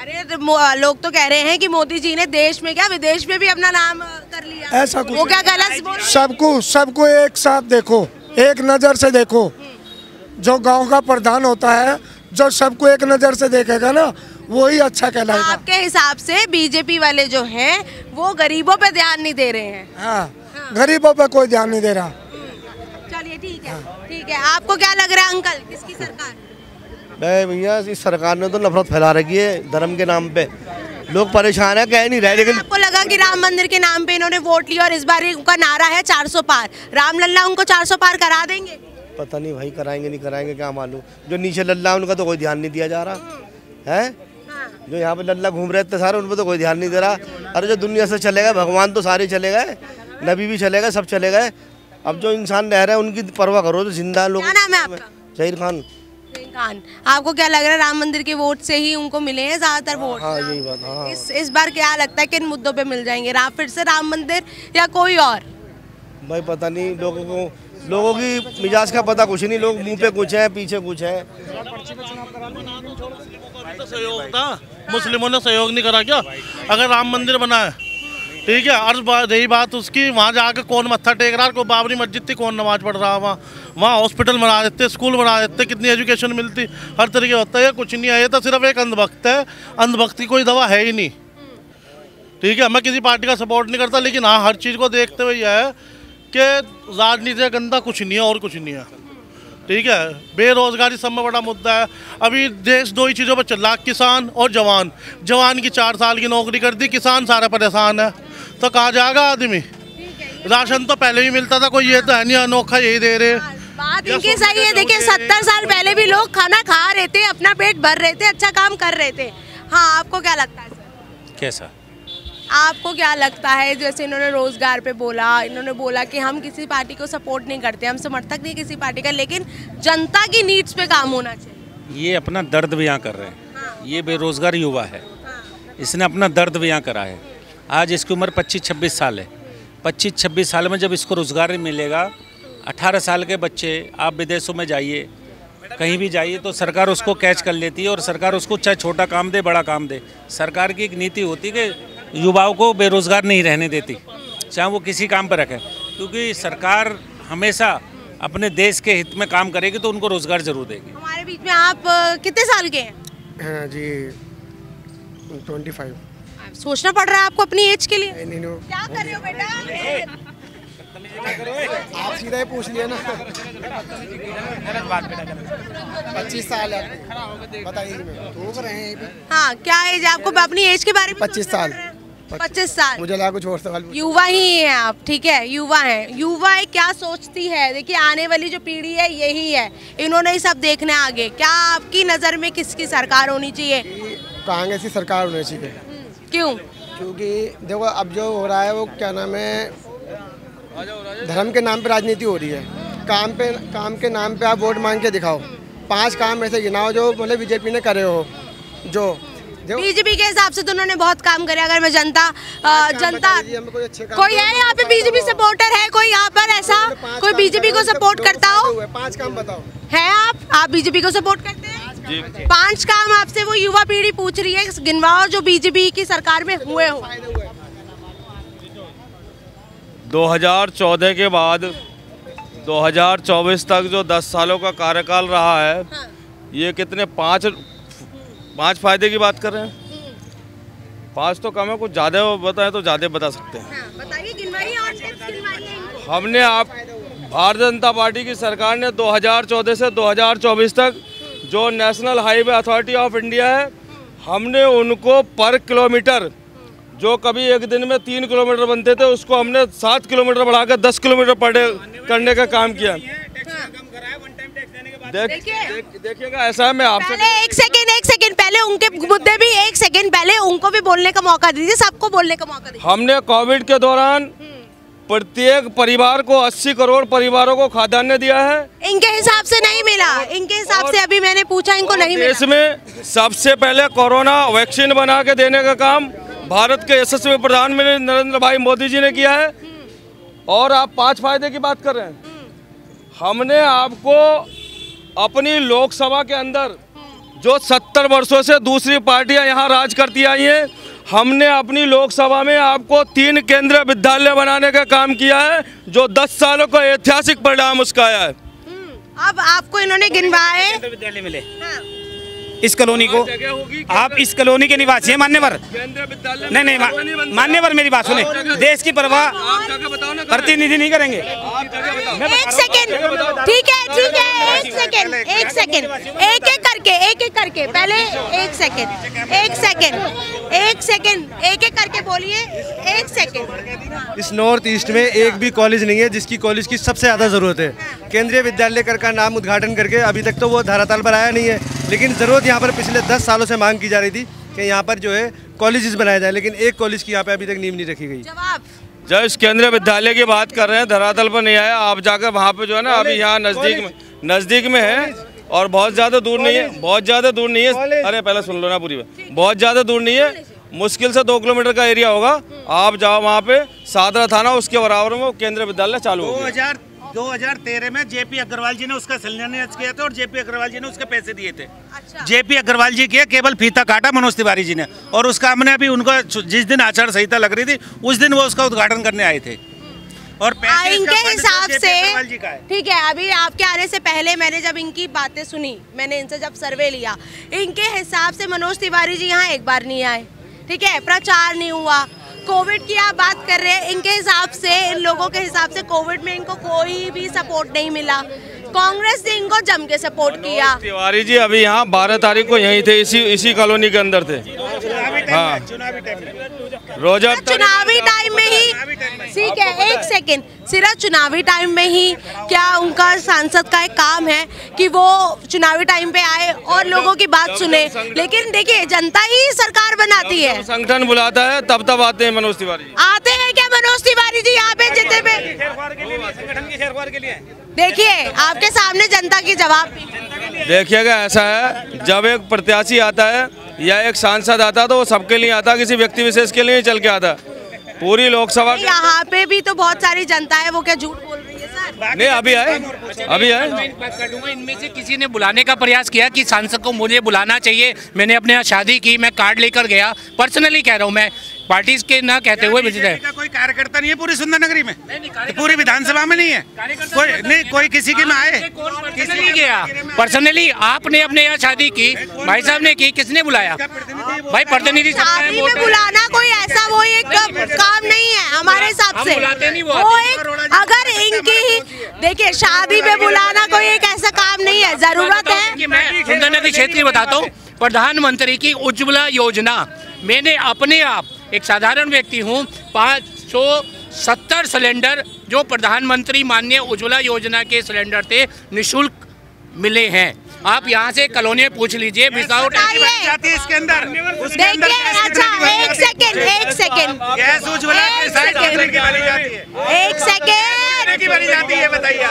अरे तो लोग तो कह रहे हैं कि मोदी जी ने देश में क्या विदेश में भी अपना नाम कर लिया? ऐसा कुछ वो क्या गलत सबको सबको एक साथ देखो एक नज़र से देखो। जो गाँव का प्रधान होता है जो सबको एक नज़र से देखेगा ना वही अच्छा कहलाएगा। आपके हिसाब से बीजेपी वाले जो हैं वो गरीबों पे ध्यान नहीं दे रहे हैं? हाँ। गरीबों पे कोई ध्यान नहीं दे रहा। चलिए ठीक है ठीक है। आपको क्या लग रहा है अंकल किसकी सरकार? मैं भैया इस सरकार ने तो नफरत फैला रखी है धर्म के नाम पे। लोग परेशान है कह नहीं रहे लेकिन आपको लगा कि राम मंदिर के नाम पे इन्होंने वोट लिया और इस बार उनका नारा है 400 पार? राम लल्ला उनको 400 पार करा देंगे? पता नहीं भाई कराएँगे नहीं कराएँगे क्या मालूम? जो नीचे लल्ला है, उनका तो कोई ध्यान नहीं दिया जा रहा। है? जो यहाँ पे लल्ला घूम रहे थे सारे उन पर तो कोई ध्यान नहीं दे रहा। अरे जो दुनिया से चले गए भगवान तो सारे चले गए। नबी भी चले गए सब चले गए अब जो इंसान रह रहे हैं उनकी परवाह करो तो ज़िंदा लोग क्या नाम है आपका? शहीर खान। खान। आपको क्या लग रहा है राम मंदिर के वोट से ही उनको मिले हैं ज़्यादातर वोट? हाँ यही बात हाँ इस इस बार क्या लगता है किन मुद्दों पे मिल जाएँगे? राम फिर से राम मंदिर या कोई और? भाई पता नहीं लोगों को लोगों की मिजाज का पता कुछ नहीं लोग मुँह पे कुछ है पीछे कुछ है। तो सहयोग था मुस्लिमों ने सहयोग नहीं करा क्या? अगर राम मंदिर बना है ठीक है, अर्ज़ रही बात उसकी, वहाँ जाकर कौन मत्था टेक रहा है कोई बाबरी मस्जिद थी, कौन नमाज़ पढ़ रहा है वहाँ? वहाँ हॉस्पिटल बना देते स्कूल बना देते, कितनी एजुकेशन मिलती, हर तरीके होता है कुछ नहीं है, ये तो सिर्फ़ एक अंधभक्त है, अंधभक्त की कोई दवा है ही नहीं। ठीक है, मैं किसी पार्टी का सपोर्ट नहीं करता, लेकिन हाँ हर चीज़ को देखते हुए यह है कि राजनीति गंदा कुछ नहीं है, और कुछ नहीं है। ठीक है? बेरोजगारी सब में बड़ा मुद्दा है। अभी देश दो ही चीज़ों पर चल रहा है किसान और जवान। जवान की चार साल की नौकरी कर दी किसान सारा परेशान है। तो कहाँ जाएगा आदमी? राशन तो पहले भी मिलता था कोई ये तो है नहीं अनोखा यही दे रहे। बात इनकी सही है देखिए सत्तर साल पहले भी लोग खाना खा रहे थे अपना पेट भर रहे थे अच्छा काम कर रहे थे। हाँ आपको क्या लगता है कैसा? आपको क्या लगता है? जैसे इन्होंने रोज़गार पे बोला इन्होंने बोला कि हम किसी पार्टी को सपोर्ट नहीं करते हम समर्थक नहीं किसी पार्टी का लेकिन जनता की नीड्स पे काम होना चाहिए। ये अपना दर्द बयां कर रहे हैं। ये बेरोजगार युवा है। इसने अपना दर्द बयां करा है। आज इसकी उम्र 25-26 साल है। 25-26 साल में जब इसको रोज़गार मिलेगा 18 साल के बच्चे आप विदेशों में जाइए कहीं भी जाइए तो सरकार उसको कैच कर लेती है और सरकार उसको चाहे छोटा काम दे बड़ा काम दे। सरकार की एक नीति होती है कि युवाओं को बेरोजगार नहीं रहने देती चाहे वो किसी काम पर रखें। क्योंकि सरकार हमेशा अपने देश के हित में काम करेगी तो उनको रोज़गार ज़रूर देगी। हमारे बीच में आप कितने साल के हैं? हाँ जी ट्वेंटी फाइव सोचना पड़ रहा है आपको अपनी एज के लिए? नहीं नो क्या कर रहे हो बेटा? आप सीधा ही पूछ लिया ना। गलत बात पच्चीस साल है। बताइए। हैं हाँ क्या एज आपको? अपनी एज के बारे में पच्चीस साल। पच्चीस साल। मुझे लगा कुछ और सवाल युवा ही हैं आप ठीक है? युवा हैं। युवा है क्या सोचती है? देखिए आने वाली जो पीढ़ी है यही है। इन्होंने ही सब देखना है आगे। क्या आपकी नज़र में किसकी सरकार होनी चाहिए? कांग्रेस की सरकार होनी चाहिए। क्यों? क्योंकि देखो अब जो हो रहा है वो क्या नाम है धर्म के नाम पे राजनीति हो रही है। काम पे काम के नाम पे आप वोट मांग के दिखाओ। पाँच काम ऐसे गिनाओ जो मतलब बीजेपी ने करे हो जो बीजेपी के हिसाब से तो उन्होंने बहुत काम करे अगर मैं जनता जनता कोई है यहाँ पे बीजेपी सपोर्टर है कोई यहाँ पर ऐसा? कोई बीजेपी को सपोर्ट करता हो? पाँच काम बताओ। है आप? आप बीजेपी को सपोर्ट करते हैं? पाँच काम आपसे वो युवा पीढ़ी पूछ रही है गिनवाओ जो बीजेपी की सरकार में हुए हो। 2014 के बाद 2024 तक जो 10 सालों का कार्यकाल रहा है। ये कितने पाँच पाँच फ़ायदे की बात कर रहे हैं? पाँच तो कम है कुछ ज़्यादा बताएँ तो ज़्यादा बता सकते हैं। बताइए इनको। हमने आप भारतीय जनता पार्टी की सरकार ने 2014 से 2024 तक जो National Highway Authority of India है हमने उनको पर किलोमीटर जो कभी एक दिन में तीन किलोमीटर बनते थे उसको हमने सात किलोमीटर बढ़ाकर दस किलोमीटर पड़े करने का काम किया। देखिएगा ऐसा है मैं आपसे पहले एक सेकंड एक सेकंड पहले उनके मुद्दे भी एक सेकंड पहले उनको भी बोलने का मौका दीजिए सबको बोलने का मौका दीजिए। हमने कोविड के दौरान प्रत्येक परिवार को 80 करोड़ परिवारों को खाद्यान्न दिया है। इनके हिसाब से नहीं मिला इनके हिसाब से अभी मैंने पूछा इनको नहीं मिला। देश में सबसे पहले कोरोना वैक्सीन बना के देने का काम भारत के यशस्वी प्रधानमंत्री नरेंद्र भाई मोदी जी ने किया है। और आप पाँच फ़ायदे की बात कर रहे हैं। हमने आपको अपनी लोकसभा के अंदर जो सत्तर वर्षों से दूसरी पार्टियाँ यहाँ राज करती आई हैं हमने अपनी लोकसभा में आपको तीन केंद्रीय विद्यालय बनाने का काम किया है जो दस सालों का ऐतिहासिक परिणाम उसका आया है। अब आपको इन्होंने गिनवाए। विद्यालय मिले। इस कॉलोनी को। आप इस कॉलोनी के निवासी हैं मान्यवर। नहीं नहीं मा, मान्यवर मेरी बात सुने। देश की परवाह प्रतिनिधि नहीं करेंगे। एक सेकंड। ठीक है ठीक है एक सेकंड एक सेकंड। एक एक करके एक एक करके पहले एक सेकंड एक सेकंड एक सेकंड एक एक करके बोलिए एक सेकंड। इस नॉर्थ ईस्ट में एक भी कॉलेज नहीं है जिसकी कॉलेज की सबसे ज़्यादा ज़रूरत है। केंद्रीय विद्यालय कर का नाम उद्घाटन करके अभी तक तो वो धाराताल पर आया नहीं है लेकिन ज़रूरत यहाँ पर पिछले दस सालों से मांग की जा रही थी कि यहाँ पर जो है कॉलेजेस बनाए जाए लेकिन एक कॉलेज की यहाँ पे अभी तक नींव नहीं रखी गई। जब इस केंद्रीय विद्यालय की बात कर रहे हैं धरातल पर नहीं आया आप जाकर वहाँ पे जो है ना अभी यहाँ नज़दीक में नज़दीक में है और बहुत ज़्यादा दूर नहीं है बहुत ज़्यादा दूर नहीं है। अरे पहले सुन लो ना पूरी बात। बहुत ज़्यादा दूर नहीं है मुश्किल से दो किलोमीटर का एरिया होगा। आप जाओ वहाँ पे सादरा थाना उसके बराबर में वो केंद्रीय विद्यालय चालू हो गया। 2000 2013 में जेपी अग्रवाल जी ने उसका शिलान्यास किया था और जेपी अग्रवाल जी ने उसके पैसे दिए थे। अच्छा। जेपी अग्रवाल जी के केवल फीता काटा मनोज तिवारी जी ने और उसका हमने अभी उनका जिस दिन आचार संहिता लग रही थी उस दिन वो उसका उद्घाटन करने आए थे। और इनके हिसाब JP अग्रवाल जी का से ठीक है अभी आपके आने से पहले मैंने जब इनकी बातें सुनी मैंने इनसे जब सर्वे लिया इनके हिसाब से मनोज तिवारी जी यहाँ एक बार नहीं आए। ठीक है प्रचार नहीं हुआ। कोविड की आप बात कर रहे हैं इनके हिसाब से इन लोगों के हिसाब से कोविड में इनको कोई भी सपोर्ट नहीं मिला। कांग्रेस ने इनको जम के सपोर्ट किया। तिवारी जी अभी यहाँ बारह तारीख को यहीं थे इसी इसी कॉलोनी के अंदर थे। हाँ। रोजा चुनावी टाइम में ही। ठीक है एक सेकंड सिर्फ़ चुनावी टाइम में ही क्या उनका सांसद का एक काम है कि वो चुनावी टाइम पे आए और लोगों की बात सुने। लेकिन देखिए जनता ही सरकार बनाती है। संगठन बुलाता है तब तब आते हैं मनोज तिवारी आते हैं क्या मनोज तिवारी जी यहाँ पे जितने पे? देखिए आपके सामने जनता की जवाब। देखिएगा ऐसा है जब एक प्रत्याशी आता है या एक सांसद आता तो वो सबके लिए आता किसी व्यक्ति विशेष के लिए नहीं चल के आता। पूरी लोकसभा यहाँ पे भी तो बहुत सारी जनता है वो क्या झूठ बोल रही है सर? नहीं अभी आए अभी आए। इनमें से किसी ने बुलाने का प्रयास किया कि सांसद को मुझे बुलाना चाहिए। मैंने अपने यहाँ शादी की मैं कार्ड लेकर गया। पर्सनली कह रहा हूँ मैं पार्टी के ना कहते हुए विज़िट का कोई कार्यकर्ता नहीं है पूरी सुंदर नगरी में पूरी विधानसभा में नहीं है। कोई नहीं कोई किसी की में आए। पर्सनली गया? पर्सनली आपने अपने यहाँ शादी की। भाई साहब ने की किसने बुलाया? भाई प्रतिनिधि है, है। बुलाना कोई ऐसा वो एक काम नहीं है हमारे हिसाब हम से वो वो एक अगर इनकी ही देखिए शादी में बुलाना कोई एक ऐसा काम नहीं है ज़रूरत है। कि मैं क्षेत्र की बताता हूँ। प्रधानमंत्री की उज्ज्वला योजना। मैंने अपने आप एक साधारण व्यक्ति हूँ पाँच सौ सत्तर सिलेंडर जो प्रधानमंत्री माननीय उज्ज्वला योजना के सिलेंडर थे निशुल्क मिले हैं। आप यहाँ से कॉलोनी पूछ लीजिए विदाउट जाती है इसके अंदर। उसके अंदर गैस अच्छा कितने की एक सेकंड एक सेकंड। गैस उज्ज्वला के एक साइड कितने की भरी जाती है? एक सेकंड। की भरी जाती है बताइए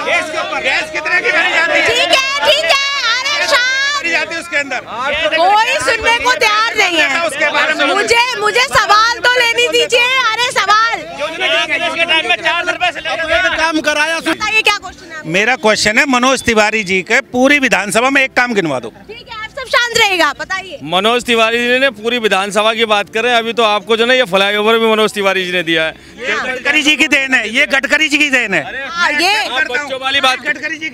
गैस कितने की भरी जाती है? ठीक है ठीक है अरे भरी जाती है उसके अंदर। कोई सुनने को तैयार नहीं है। उसके बारे में है मुझे मुझे सवाल तो लेने दीजिए अरे सवाल। काम कराया बताइए क्या क्वेश्चन है मेरा क्वेश्चन है मनोज तिवारी जी के पूरी विधानसभा में एक काम गिनवा दो। ठीक शांत रहेगा बताइए। मनोज तिवारी जी ने पूरी विधानसभा की बात करें अभी तो आपको जो ना ये फ्लाईओवर भी मनोज तिवारी जी ने दिया है। गडकरी जी की देन है ये गडकरी जी की देन है। हाँ, ये बच्चों वाली बात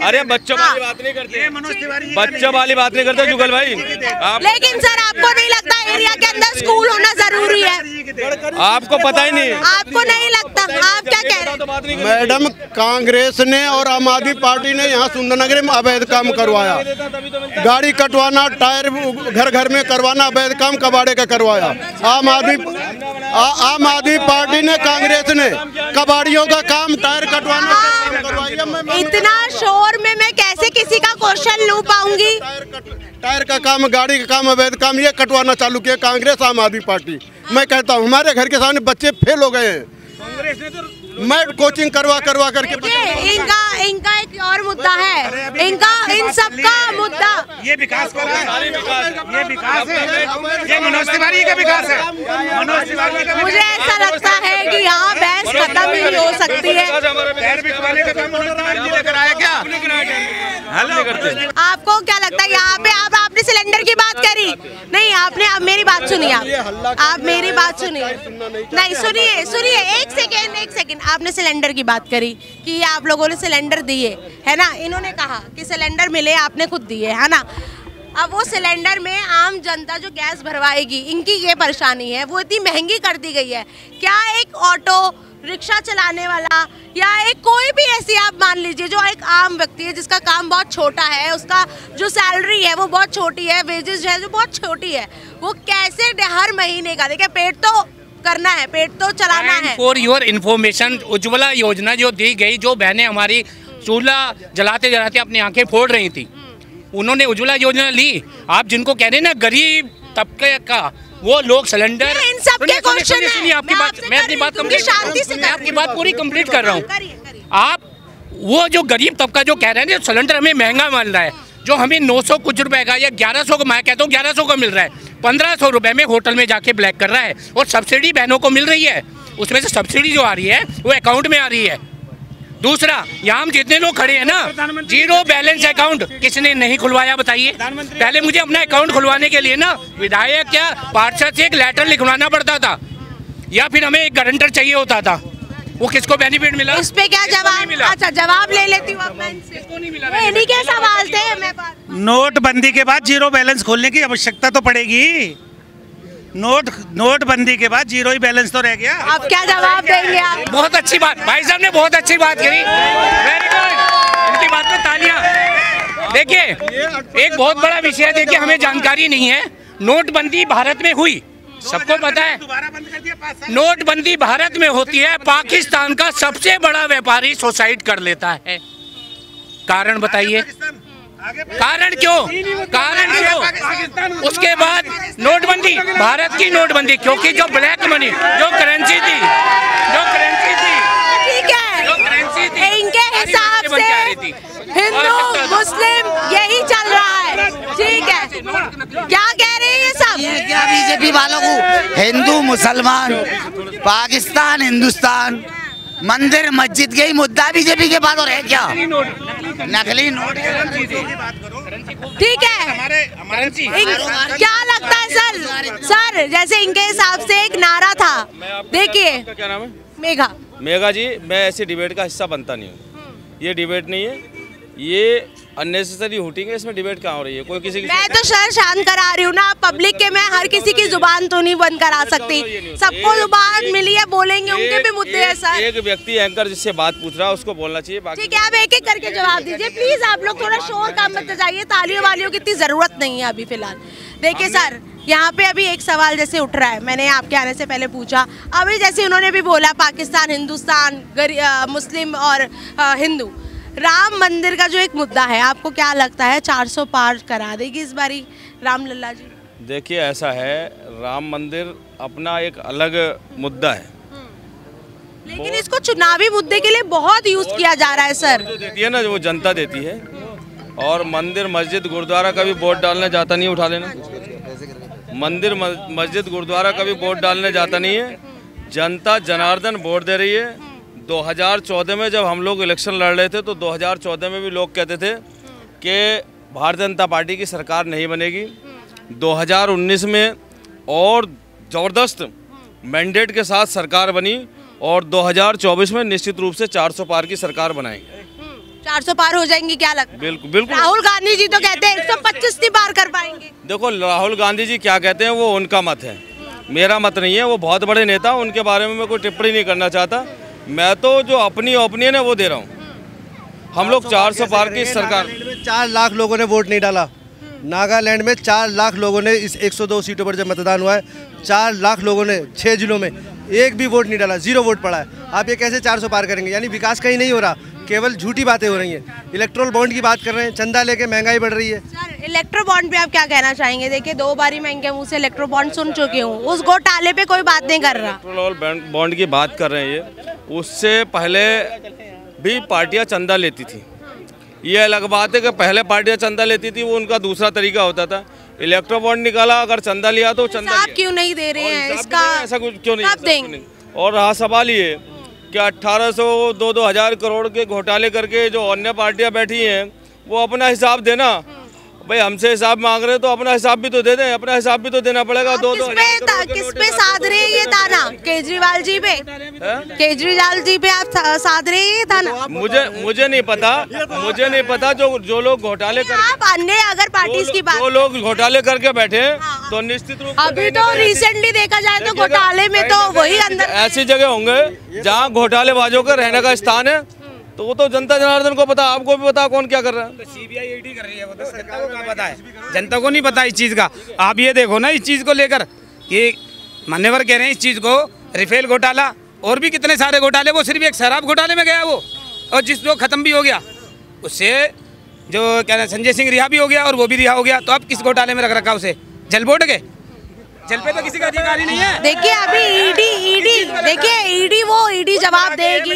अरे बच्चों वाली बात नहीं करते। मनोज तिवारी बच्चों वाली बात नहीं करते जुगल भाई। लेकिन सर आपको नहीं लगता एरिया के अंदर स्कूल होना ज़रूरी है? आपको पता ही नहीं। आपको नहीं। लगता? आप क्या कह रहे हैं? मैडम कांग्रेस ने और आम आदमी पार्टी ने यहाँ सुंदरनगर में अवैध काम करवाया। गाड़ी कटवाना टायर घर घर में करवाना अवैध काम कबाड़े का करवाया। आम आदमी आम आदमी पार्टी ने कांग्रेस ने कबाड़ियों का काम टायर कटवाना का काम करवाया। मैं इतना शोर में मैं कैसे किसी का क्वेश्चन लू पाऊँगी? टायर का काम गाड़ी का काम अवैध काम ये कटवाना चालू किया कांग्रेस आम आदमी पार्टी। मैं कहता हूँ हमारे घर के सामने बच्चे फेल हो गए हैं। मैं कोचिंग करवा करवा करके इनका इनका एक और मुद्दा है। इनका इन सबका मुद्दा ये विकास कर रहा है। ये विकास है। ये मनोज तिवारी का विकास है। मनोज तिवारी का मुझे ऐसा लगता है कि यहाँ बहस खत्म ही हो सकती है। पैर बिकवाने का काम मनोज तिवारी जी लेकर आया क्या? हेलो। आपको क्या लगता है यहाँ पे आप आपने सिलेंडर की बात करी। नहीं आपने अब मेरी बात सुनिए आप। आप मेरी बात सुनिए। नहीं सुनिए सुनिए एक सेकेंड एक सेकेंड। आपने सिलेंडर की बात करी कि ये आप लोगों ने सिलेंडर दिए, है ना? इन्होंने कहा कि सिलेंडर मिले, आपने खुद दिए, है ना? अब वो सिलेंडर में आम जनता जो गैस भरवाएगी, इनकी ये परेशानी है, वो इतनी महँगी कर दी गई है। क्या एक ऑटो रिक्शा चलाने वाला या एक कोई भी ऐसी आप मान लीजिए जो एक आम व्यक्ति है, जिसका काम बहुत छोटा है, उसका जो सैलरी है वो बहुत छोटी है वेजेस जो है जो बहुत छोटी है, वो कैसे हर महीने का, देखिए, पेट तो करना है पेट तो चलाना है। फॉर योर इन्फॉर्मेशन उज्ज्वला योजना जो दी गई जो बहनें हमारी चूल्हा जलाते जलाते अपनी आँखें फोड़ रही थी उन्होंने उज्ज्वला योजना ली। आप जिनको कह रहे हैं ना गरीब तबके का वो लोग सिलेंडर इन क्वेश्चन है। आपकी बात मैं अपनी बात कंप्लीट मैं आपकी बात पूरी कंप्लीट कर रहा हूँ। आप वो जो गरीब तबका जो कह रहे हैं सिलेंडर हमें महँगा मिल रहा है जो हमें 900 कुछ रुपए का या 1100 का मैं कहता हूँ 1100 का मिल रहा है 1500 रुपए में होटल में जाके ब्लैक कर रहा है और सब्सिडी बहनों को मिल रही है। उसमें से सब्सिडी जो आ रही है वो अकाउंट में आ रही है। दूसरा यहाँ हम जितने लोग खड़े हैं ना ज़ीरो बैलेंस अकाउंट किसने नहीं खुलवाया बताइए। पहले मुझे अपना अकाउंट खुलवाने के लिए ना विधायक या पार्षद से एक लेटर लिखवाना पड़ता था या फिर हमें एक गारंटर चाहिए होता था। वो किसको बेनिफिट मिला? इस पे क्या जवाब? अच्छा जवाब ले लेती हूँ अब मैं इनसे। ये इन्हीं के सवाल थे नोटबंदी के बाद ज़ीरो बैलेंस खोलने की आवश्यकता तो पड़ेगी। नोट नोटबंदी के बाद ज़ीरो ही बैलेंस तो रह गया। अब क्या जवाब देंगे आप? बहुत अच्छी बात। भाई साहब ने बहुत अच्छी बात करी। वेरी गुड इनकी बात में तालियाँ। देखिए एक बहुत बड़ा विषय है देखिए हमें जानकारी नहीं है। नोटबंदी भारत में हुई। सबको पता है नोटबंदी भारत में होती है पाकिस्तान का सबसे बड़ा व्यापारी सुसाइड कर लेता है। कारण बताइए। कारण क्यों? कारण क्यों? उसके बाद नोटबंदी भारत की नोटबंदी क्योंकि जो ब्लैक मनी जो करेंसी थी जो करेंसी थी ठीक है। जो करेंसी थी इनके हिसाब से थी। हिंदू मुस्लिम यही चल रहा है ठीक है। क्या कह रहे हैं ये सब? ये क्या बीजेपी वालों को? हिंदू मुसलमान पाकिस्तान हिंदुस्तान मंदिर मस्जिद के ही मुद्दा बीजेपी के पास और है क्या? नकली नोट ठीक है। क्या लगता है सर? सर जैसे इनके हिसाब से एक नारा था। देखिए। क्या नाम है? मेघा। मेघा जी मैं ऐसे डिबेट का हिस्सा बनता नहीं हूँ। ये डिबेट नहीं है। ये अननेसेसरी हुटिंग है इसमें डिबेट कहाँ हो रही है? कोई किसी की मैं तो सर शांत करा रही हूँ ना पब्लिक के मैं हर किसी की ज़ुबान तो नहीं बंद करा सकती। सबको ज़ुबान मिली है बोलेंगे उनके भी मुद्दे हैं सर। एक व्यक्ति एंकर जिससे बात पूछ रहा है उसको बोलना चाहिए बाकी ठीक है आप एक एक करके जवाब दीजिए। प्लीज़ आप लोग थोड़ा शोर कम मत जाइए तालियों वालियों की इतनी ज़रूरत नहीं है अभी फ़िलहाल। देखिए सर यहाँ पे अभी एक सवाल जैसे उठ रहा है। मैंने आपके आने से पहले पूछा। अभी जैसे उन्होंने भी बोला पाकिस्तान हिंदुस्तान मुस्लिम और हिंदू। राम मंदिर का जो एक मुद्दा है आपको क्या लगता है? 400 पार करा देगी इस बारी राम लल्ला जी। देखिए ऐसा है राम मंदिर अपना एक अलग मुद्दा है। लेकिन इसको चुनावी मुद्दे के लिए बहुत यूज़ किया जा रहा है सर देती है ना वो जनता देती है। और मंदिर मस्जिद गुरुद्वारा का भी वोट डालने जाता नहीं उठा लेना। मंदिर मस्जिद गुरुद्वारा का भी वोट डालने जाता नहीं है। जनता जनार्दन वोट दे रही है। 2014 में जब हम लोग इलेक्शन लड़ रहे थे तो 2014 में भी लोग कहते थे कि भारतीय जनता पार्टी की सरकार नहीं बनेगी। 2019 में और ज़बरदस्त मैंडेट के साथ सरकार बनी और 2024 में निश्चित रूप से 400 पार की सरकार बनाएँगे 400 पार हो जाएँगी क्या लगता बिल्कुल बिल्कुल। राहुल गांधी जी तो कहते हैं 125 नहीं पार कर पाएँगे। देखो राहुल गांधी जी क्या कहते हैं वो उनका मत है। मेरा मत नहीं है वो बहुत बड़े नेता उनके बारे में मैं कोई टिप्पणी नहीं करना चाहता। मैं तो जो अपनी ओपिनियन है वो दे रहा हूँ। हम लोग 400 पार की सरकार चार लाख लोगों ने वोट नहीं डाला। नागालैंड में चार लाख लोगों ने इस 102 सीटों पर जब मतदान हुआ है चार लाख लोगों ने छः जिलों में एक भी वोट नहीं डाला ज़ीरो वोट पड़ा है। आप ये कैसे 400 पार करेंगे? यानी विकास कहीं नहीं हो रहा। केवल झूठी बातें हो रही हैं। इलेक्ट्रोल बॉन्ड की बात कर रहे हैं चंदा लेके महँगाई बढ़ रही है। इलेक्ट्रो बॉन्ड पे आप क्या कहना चाहेंगे? देखिए दो बारी मैं इनके मुँह से इलेक्ट्रो बॉन्ड सुन चुकी हूँ। उस घोटाले पे कोई बात नहीं कर रहा। इलेक्ट्रोल बॉन्ड की बात कर रहे हैं ये। उससे पहले भी पार्टियाँ चंदा लेती थी। ये अलग बात है कि पहले पार्टियाँ चंदा लेती थी वो उनका दूसरा तरीका होता था। इलेक्ट्रो बॉन्ड निकाला अगर चंदा लिया तो चंदा आप क्यों नहीं दे रहे हैं इसका? ऐसा कुछ क्यों नहीं। और रहा सवाल ये कि अट्ठारह सौ दो दो हज़ार करोड़ के घोटाले करके जो अन्य पार्टियाँ बैठी हैं वो अपना हिसाब देना। भाई हमसे हिसाब मांग रहे हैं तो अपना हिसाब भी तो दे दें अपना हिसाब भी तो देना पड़ेगा। दो दो किस पे ता- साध रहे ये ताना केजरीवाल जी पे। केजरीवाल जी पे आप साध रहे ये ताना मुझे मुझे नहीं पता। मुझे नहीं पता जो जो लोग घोटाले कर आप अन्य अगर पार्टीज़ की बात जो लोग घोटाले करके बैठे हैं, तो निश्चित रूप अभी तो रिसेंटली देखा जाए तो घोटाले में तो वही अंदर ऐसी जगह होंगे जहाँ घोटालेबाजों का रहने का स्थान है। तो वो तो जनता जनार्दन को पता आपको भी पता कौन क्या कर रहा है। सीबीआई ईडी कर रही है वो तो जनता को क्या पता है? जनता को नहीं पता इस चीज़ का। आप ये देखो ना इस चीज़ को लेकर कि मान्यवर कह रहे हैं इस चीज़ को रिफेल घोटाला और भी कितने सारे घोटाले वो सिर्फ़ एक शराब घोटाले में गया वो और जिस जो खत्म भी हो गया उससे जो क्या संजय सिंह रिहा भी हो गया और वो भी रिहा हो गया तो अब किस घोटाले में रख रखा उसे? जल बोर्ड के? जल पे तो किसी का अधिकार ही नहीं है। देखिए अभी ईडी ईडी देखिए ईडी वो ईडी जवाब देगी।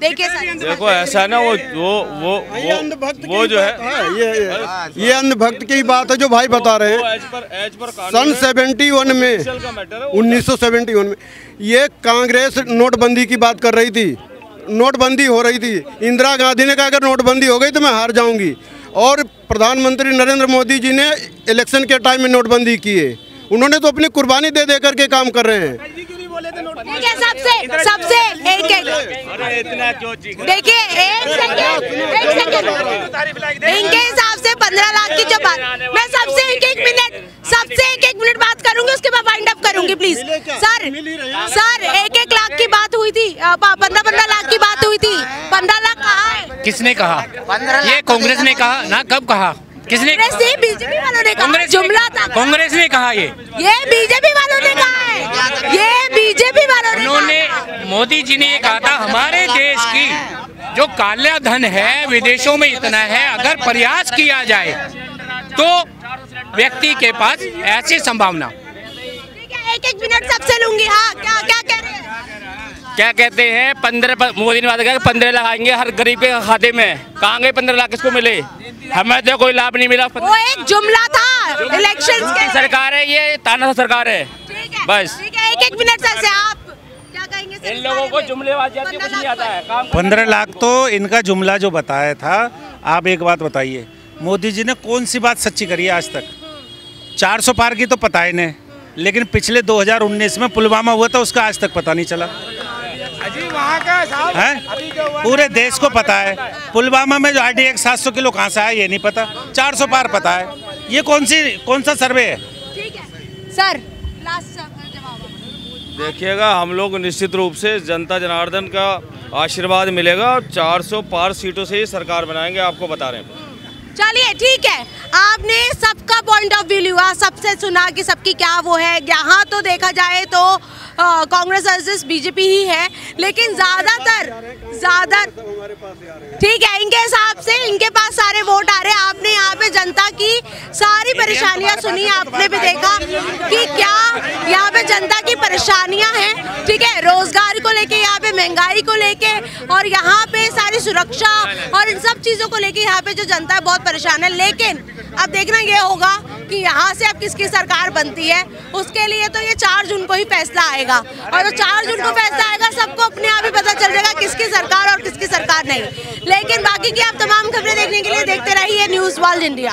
देखिए देखो ऐसा ना वो वो वो वो, वो जो है। हाँ, ये ये ये अंधभक्त की बात है जो भाई बता रहे हैं। सन पर एज पर सन 71 में उन्नीस सौ सेवेंटी वन में ये कांग्रेस नोटबंदी की बात कर रही थी। नोटबंदी हो रही थी। इंदिरा गांधी ने कहा अगर नोटबंदी हो गई तो मैं हार जाऊँगी। और प्रधानमंत्री नरेंद्र मोदी जी ने इलेक्शन के टाइम में नोटबंदी की है। उन्होंने तो अपनी कुर्बानी दे दे करके काम कर रहे हैं। देखिए सबसे सबसे एक एक। देखिए एक सेकंड एक सेकंड इनके हिसाब से पंद्रह लाख की जो बात मैं सबसे एक एक मिनट सबसे एक एक मिनट बात करूँगी उसके बाद वाइंड अप करूँगी प्लीज़ सर सर एक एक लाख की बात हुई थी। पंद्रह पंद्रह लाख की बात हुई थी। पंद्रह लाख किसने कहा? ये कांग्रेस ने कहा ना कब कहा? किसने कांग्रेस ने बीजेपी वालों ने कहा जुमला था। कांग्रेस ने कहा ये। ये बीजेपी वालों ने कहा है। ये बीजेपी वालों ने उन्होंने मोदी जी ने ये कहा था हमारे देश की जो काला धन है विदेशों में इतना है अगर प्रयास किया जाए तो व्यक्ति के पास ऐसी संभावना। एक एक मिनट सबसे लूँगी। हाँ क्या क्या कह रहे हैं? क्या कहते हैं पंद्रह मोदी ने बात किया पंद्रह लाख आएँगे हर गरीब के खाते में। कहाँ गए पंद्रह लाख किसको मिले? हमें तो कोई लाभ नहीं मिला। वो एक जुमला था इलेक्शन सरकार है ये ताना सरकार है। बस। एक एक मिनट से आप क्या कहेंगे इन लोगों को जुमलेबाजी आती कुछ नहीं आता है। काम पंद्रह लाख तो इनका जुमला जो बताया था आप एक बात बताइए मोदी जी ने कौन सी बात सच्ची करी है आज तक? 400 पार की तो पता ही नहीं लेकिन पिछले 2019 में पुलवामा हुआ था उसका आज तक पता नहीं चला। है? पूरे देश को पता है। पुलवामा में जो आर डी सात सौ किलो कहाँ से आया ये नहीं पता। चार सौ पार पता है। ये कौन सी कौन सा सर्वे है? ठीक है। सर देखिएगा हम लोग निश्चित रूप से जनता जनार्दन का आशीर्वाद मिलेगा 400 पार सीटों से ही सरकार बनाएँगे आपको बता रहे हैं। चलिए ठीक है। आपने सबका पॉइंट ऑफ़ व्यू लिया। सबसे सुना कि सबकी क्या वो है। यहाँ तो देखा जाए तो कांग्रेस वर्सेस बीजेपी ही है। लेकिन ज़्यादातर ज़्यादा ठीक है इनके हिसाब से इनके पास सारे वोट आ रहे हैं। आपने यहाँ पे जनता की सारी परेशानियाँ सुनी आपने भी देखा कि क्या यहाँ पे जनता की परेशानियाँ हैं। ठीक है रोज़गार को लेके यहाँ पे महँगाई को लेके और यहाँ पे सारी सुरक्षा और इन सब चीज़ों को लेके यहाँ पे जो जनता है बहुत परेशान है। लेकिन अब देखना ये होगा कि यहाँ से अब किसकी सरकार बनती है? उसके लिए तो ये चार जून को ही फैसला आएगा। और जो चार जून को फैसला आएगा, सबको अपने आप ही पता चल जाएगा किसकी सरकार और किसकी सरकार नहीं। लेकिन बाकी की आप तमाम खबरें देखने के लिए देखते रहिए न्यूज़ वर्ल्ड इंडिया।